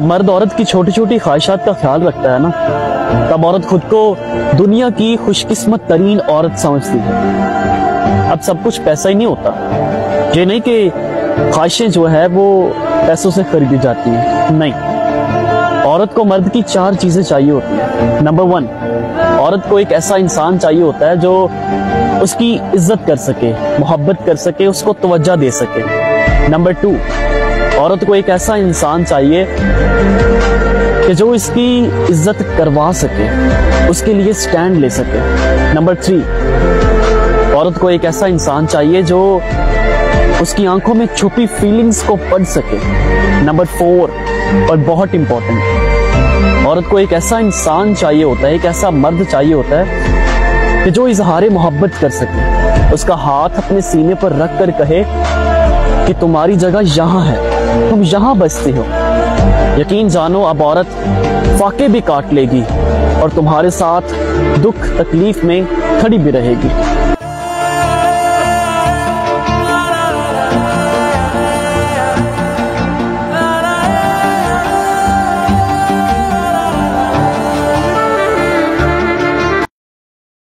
मर्द औरत की छोटी छोटी ख्वाहिशात का ख्याल रखता है ना? तब औरत खुद को दुनिया की खुशकिस्मत तरीन औरत समझती है। अब सब कुछ पैसा ही नहीं होता। ये नहीं कि ख्वाहिशें जो है वो पैसों से खरीदी जाती हैं। नहीं। औरत को मर्द की चार चीज़ें चाहिए होती हैं। नंबर वन औरत को एक ऐसा इंसान चाहिए होता है जो उसकी इज़्ज़त कर सके, मोहब्बत कर सके, उसको तवज्जा दे सके। नंबर टू औरत को एक ऐसा इंसान चाहिए कि जो इसकी इज़्ज़त करवा सके, उसके लिए स्टैंड ले सके। नंबर थ्री, औरत को एक ऐसा इंसान चाहिए जो उसकी आँखों में छुपी फीलिंग्स को पढ़ सके। नंबर फोर और बहुत इंपॉर्टेंट औरत को एक ऐसा इंसान चाहिए होता है, एक ऐसा मर्द चाहिए होता है कि जो इजहार मोहब्बत कर सके। उसका हाथ अपने सीने पर रख कर कहे कि तुम्हारी जगह यहाँ है। तुम यहाँ बसते हो। यकीन जानो, अब औरत फाके भी काट लेगी और तुम्हारे साथ दुख तकलीफ़ में खड़ी भी रहेगी।